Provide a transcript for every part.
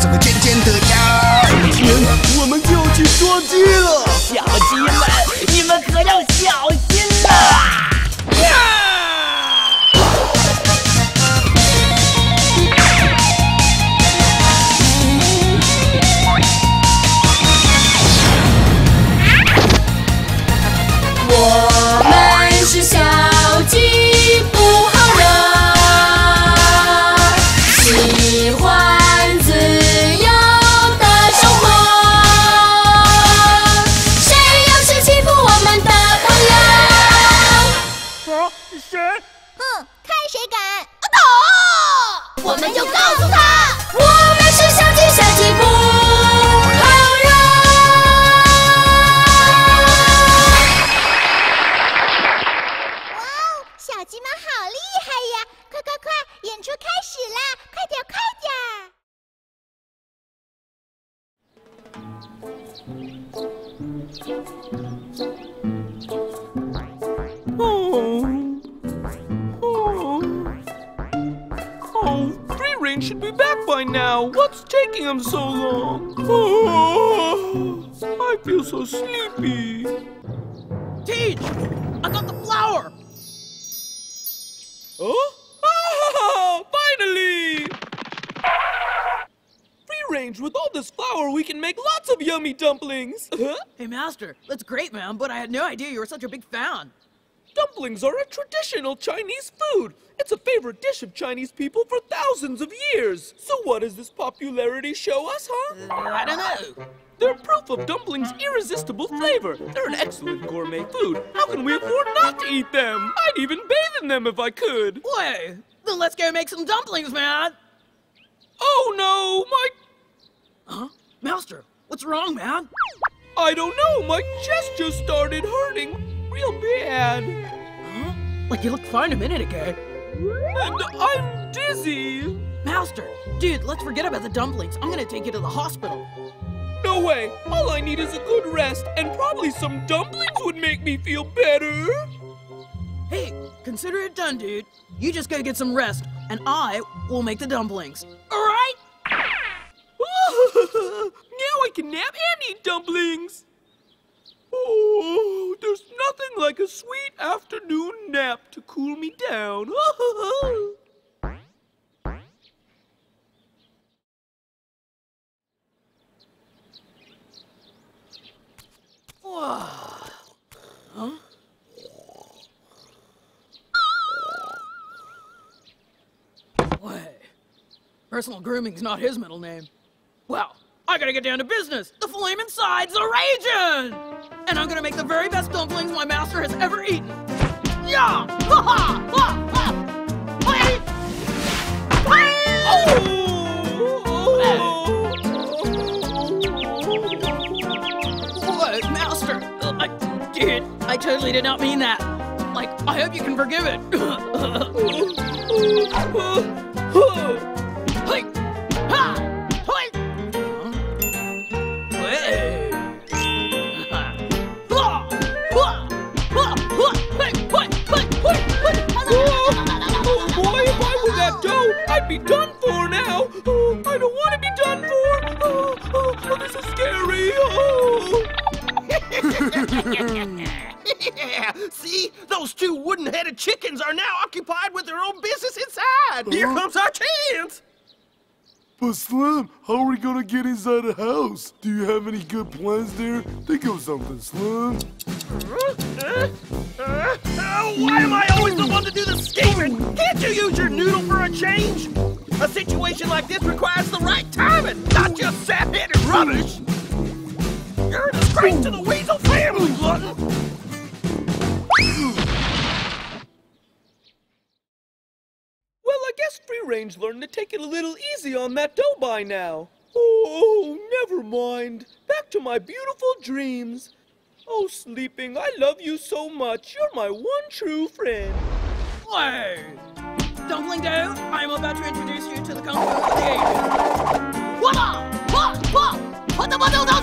怎么渐渐的我们就告诉他我们是小鸡小鸡不 now. What's taking him so long? Oh, I feel so sleepy. Teach! I got the flour! Oh? Ah, finally! Free Range, with all this flour, we can make lots of yummy dumplings. Hey, Master, that's great, man, but I had no idea you were such a big fan. Dumplings are a traditional Chinese food. It's a favorite dish of Chinese people for thousands of years. So what does this popularity show us, huh? Uh, I don't know. They're proof of dumplings' irresistible flavor. They're an excellent gourmet food. How can we afford not to eat them? I'd even bathe in them if I could. Way! Then let's go make some dumplings, man! Oh no, my... Huh? Master, what's wrong, man? I don't know, my chest just started hurting real bad. Huh? Like you looked fine a minute ago. And I'm dizzy. Master, dude, let's forget about the dumplings. I'm gonna take you to the hospital. No way. All I need is a good rest, and probably some dumplings would make me feel better. Hey, consider it done, dude. You just go get some rest, and I will make the dumplings. All right? now I can nap and eat dumplings. Oh, there's nothing like a sweet afternoon nap to cool me down. huh? Personal grooming's not his middle name. Well, I gotta get down to business. The flaming sides are raging! And I'm gonna make the very best dumplings my master has ever eaten. Yeah! Ha ha! Ha ha! Hey! What, master? Uh, I, dude, I totally did not mean that. Like, I hope you can forgive it. yeah, see? Those two wooden-headed chickens are now occupied with their own business inside. Here comes our chance. But Slim, how are we gonna get inside the house? Do you have any good plans there? Think of something, Slim. Uh, uh, uh, why am I always the one to do the scheming? Can't you use your noodle for a change? A situation like this requires the right timing, not just sap-headed rubbish. You're a disgrace to the Weasel family, Glutton. Well, I guess Free Range learned to take it a little easy on that dough by now. Oh, never mind. Back to my beautiful dreams. Oh, Sleeping, I love you so much. You're my one true friend. Hey! Dumpling Dough, I am about to introduce you to the Kung Fu of the Ages. Wada! Wah! Wah! Wada, wada, wada, wada, wada,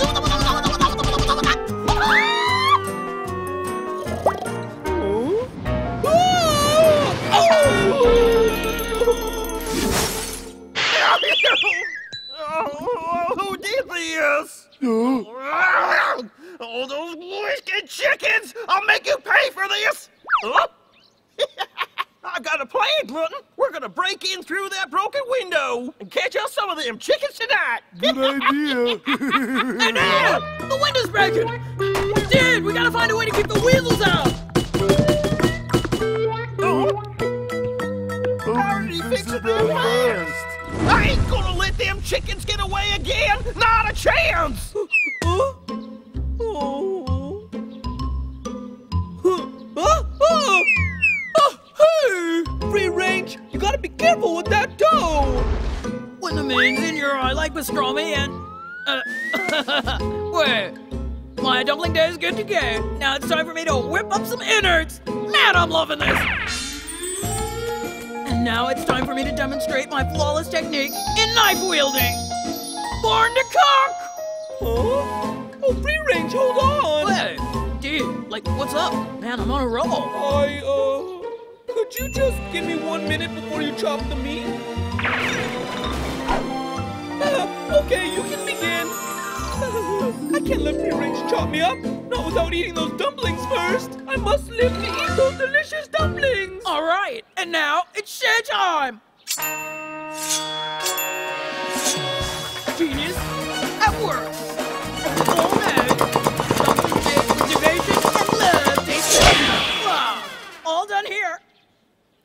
Oh, those wicked chickens! I'll make you pay for this! Oh. I got a plan, Glutton. We're gonna break in through that broken window and catch us some of them chickens tonight. Good idea. Hey, Dad! The window's breaking! Dude, we gotta find a way to keep the weasels out! Oh, how did he fix it that fast? I ain't gonna let them chickens get away again! Not a chance! Free range, you gotta be careful with that dough! When the man's in your eye like pastrami and. Uh, wait. My dumpling day is good to go. Now it's time for me to whip up some innards. Man, I'm loving this. And now it's time for me to demonstrate my flawless technique knife wielding. Born to cook! Huh? Oh, free range, hold on! Hey, dude, like, what's up? Man, I'm on a roll. I, uh. Could you just give me one minute before you chop the meat? Ah, okay, you can begin. I can't let free range chop me up. Not without eating those dumplings first. I must live to eat those delicious dumplings. All right, and now it's share time.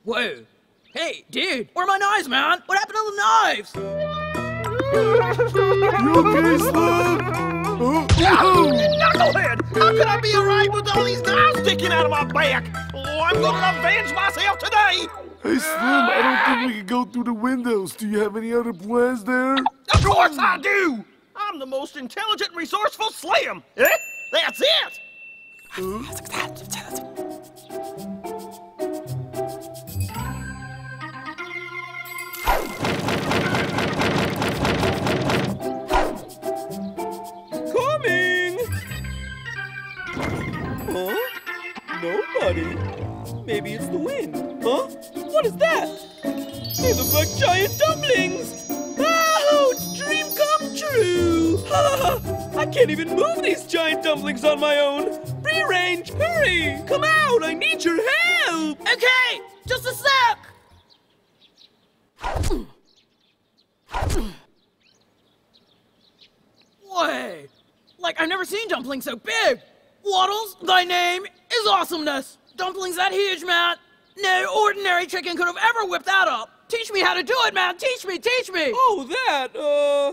Whoa. Hey, dude, where are my knives, man? What happened to the knives? You okay, Slim? Oh. Knucklehead! How could I be alright with all these knives sticking out of my back? Oh, I'm gonna avenge myself today! Hey, Slim, I don't think we can go through the windows. Do you have any other plans there? Of course I do! I'm the most intelligent, resourceful Slim! Eh? That's it! Coming! Maybe it's the wind. Huh? What is that? They look like giant dumplings! Oh, dream come true! I can't even move these giant dumplings on my own! Free range, hurry! Come out! I need your help! Okay, just a sec. Way, like I've never seen dumplings so big. Wattles, thy name is awesomeness. Dumplings that huge, man. No ordinary chicken could have ever whipped that up. Teach me how to do it, man. Teach me, teach me. Oh, that, uh.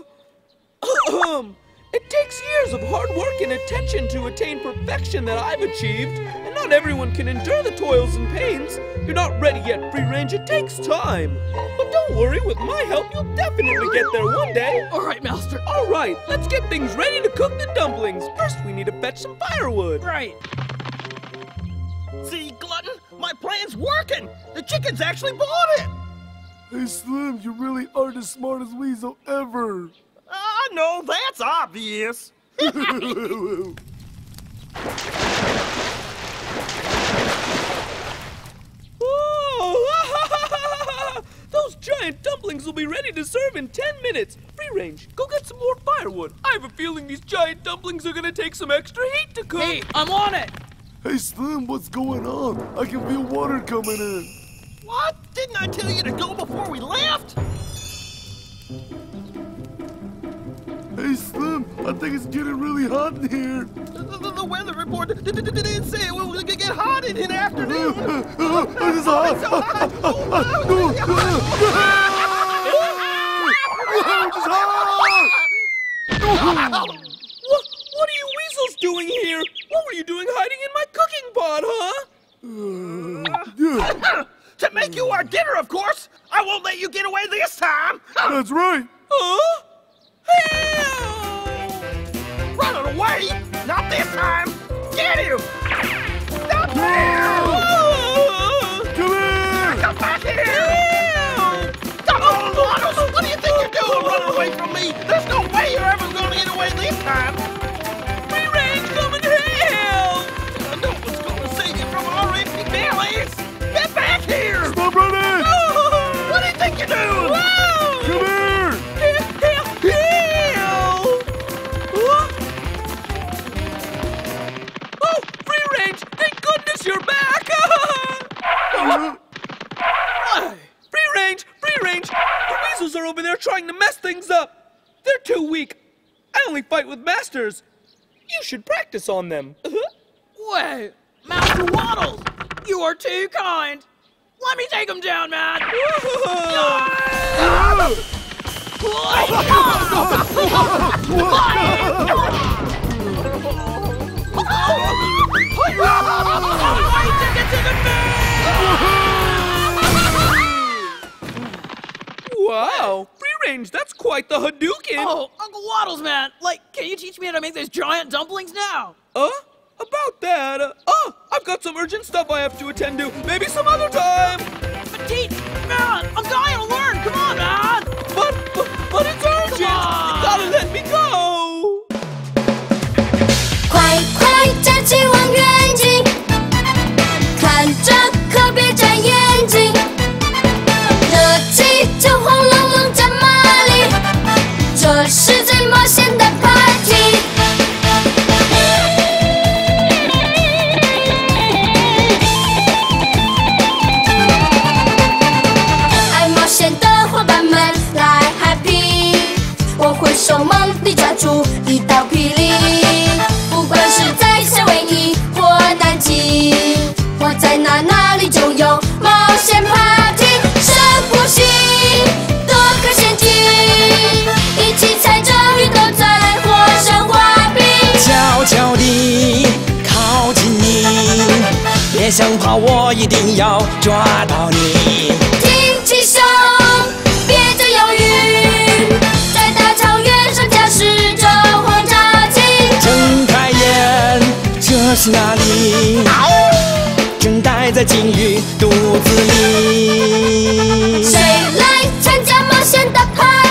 it takes years of hard work and attention to attain perfection that I've achieved, and not everyone can endure the toils and pains. You're not ready yet, free range. It takes time. But don't worry, with my help, you'll definitely get there one day. All right, master. All right, let's get things ready to cook the dumplings. First, we need to fetch some firewood. Right. See, Glutton, my plan's working! The chickens actually bought it! Hey, Slim, you really are the smartest weasel ever. Ah, I know, that's obvious. Oh, Those giant dumplings will be ready to serve in 10 minutes. Free range, go get some more firewood. I have a feeling these giant dumplings are gonna take some extra heat to cook. Hey, I'm on it. Hey, Slim, what's going on? I can feel water coming in. What? Didn't I tell you to go before we left? Hey, Slim, I think it's getting really hot in here. The, the- the weather report didn't say it was gonna get hot in the afternoon. It is hot. It's so hot. Oh, what, what are you weasels doing here? What were you doing hiding in my cooking pot, huh? to make you our dinner, of course. I won't let you get away this time. That's right. Huh? Help! Running away? Not this time. Get him! Stop there! Masters! You should practice on them! Wait, Master Wattles, you are too kind. Let me take him down, man. range. That's quite the Hadouken. Oh, Uncle Wattles, man. Like, can you teach me how to make those giant dumplings now? Uh, about that. Uh, oh, I've got some urgent stuff I have to attend to. Maybe some other time. But teach, man, I'm dying to learn. Come on, man. But, but, but it's urgent. You gotta let me go. quite, quite dirty. 要抓到你。挺起胸别再犹豫在大草原上驾驶着轰炸机。睁开眼这是哪里？正待在鲸鱼肚子里谁来参加冒险的派？